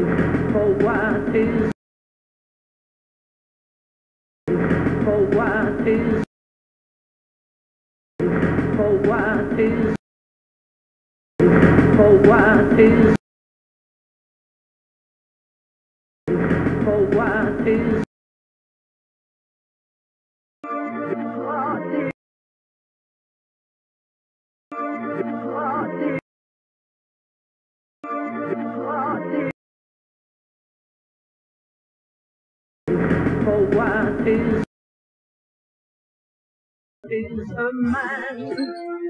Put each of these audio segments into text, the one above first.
For what is For what is For what is For what is For what is For what is is a man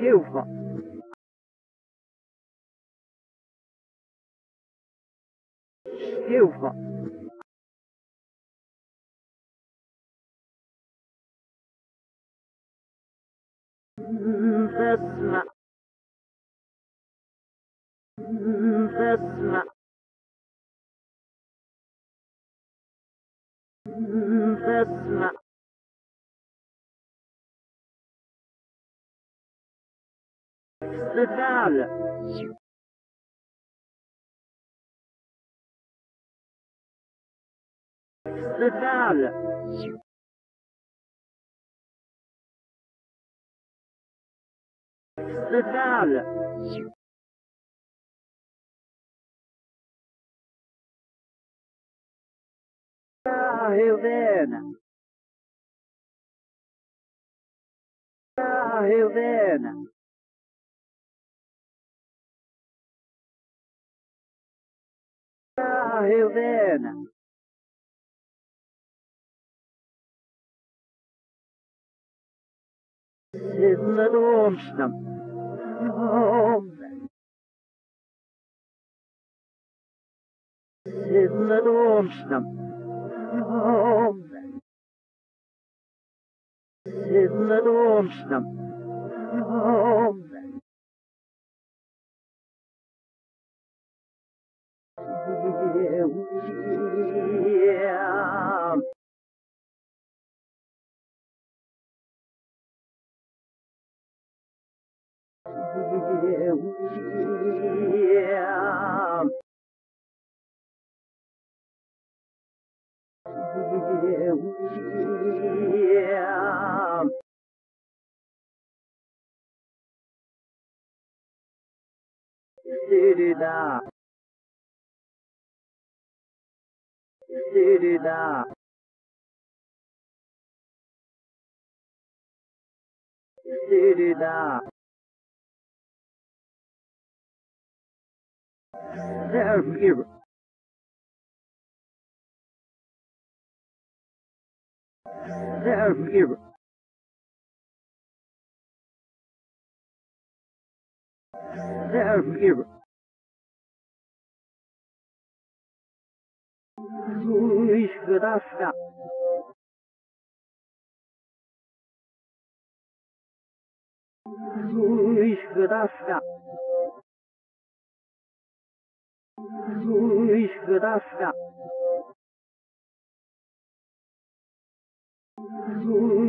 Silva. Silva. Mm, Vesma. Mm, Vesma. totale. Totale. Totale. Ah, Helene. Ah, Helene. Helena. Ah, Helena. Sidna Domstam. Sidna Domstam. Sidna Domstam. Yeah. Sirida. Sirida. Sirida. Servir. Servir. ruhig für das Herz. Ruhig für das Herz. Ruhig für das Herz. Ruhig.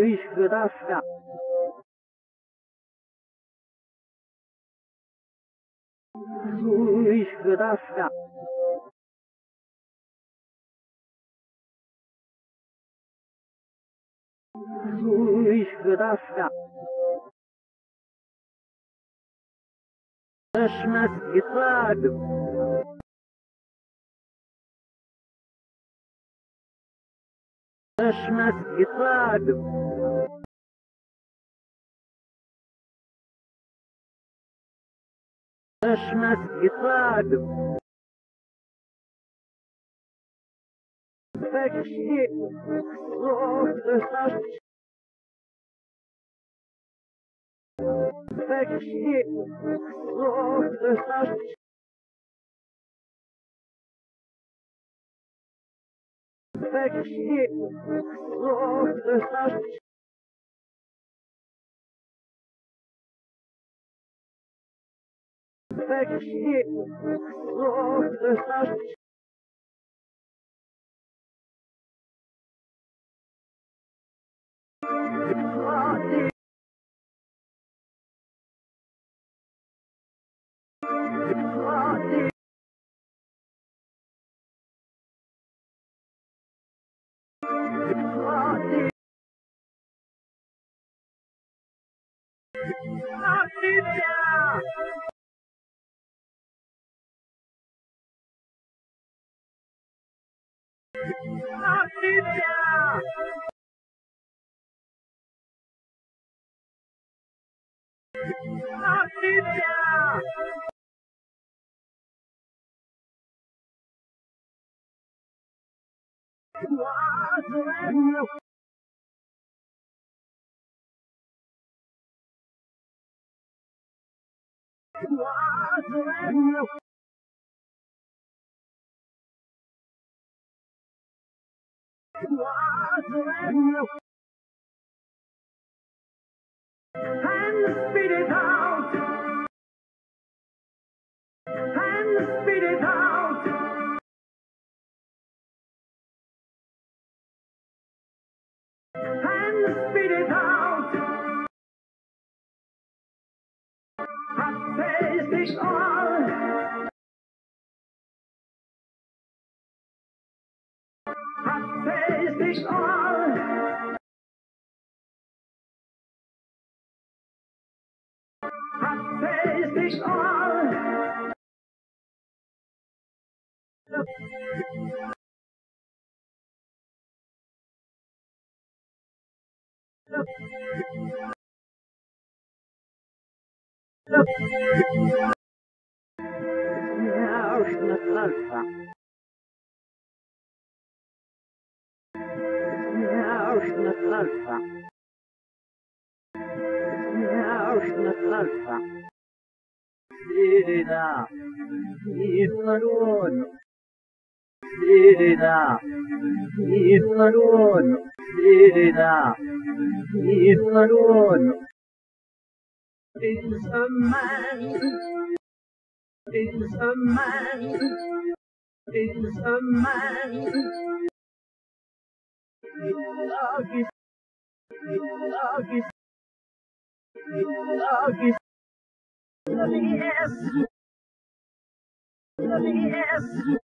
нас gesagt. Das нас gesagt. Почти. Ох, das Почти. Ох, das Почти. Ох, das Почти. Ох, das And spit it out. spit it out. Hat es dich all? Hat es dich all? Я уж на солнце. Я уж на солнце. Я уж на солнце. Среда и народу. Sriraam, Ishwarun, Sriraam, Ishwarun. Is a man, is a man, is a man. Is, love is, is. Yes, yes.